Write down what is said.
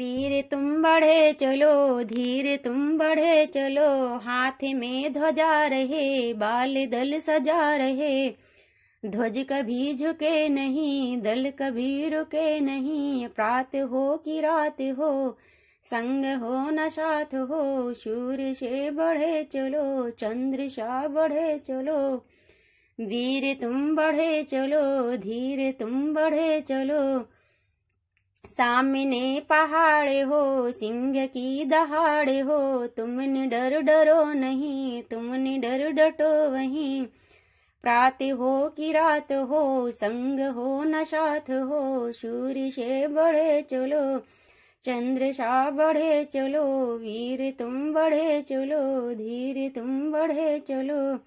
वीर तुम बढ़े चलो, धीरे तुम बढ़े चलो, हाथ में ध्वजा रहे, बाल दल सजा रहे। ध्वज कभी झुके नहीं, दल कभी रुके नहीं, प्रात हो कि रात हो, संग हो न साथ हो सूर्य से बढ़े चलो, चंद्र सा बढ़े चलो। वीर तुम बढ़े चलो, धीरे तुम बढ़े चलो सामने पहाड़ हो, सिंह की दहाड़ हो। तुमने डर डरो नहीं, तुमने डर डटो वहीं। प्रात हो कि रात हो, संग हो न साथ हो। सूर्य से बढ़े चलो, चंद्र सा बढ़े चलो। वीर तुम बढ़े चलो, धीरे तुम बढ़े चलो।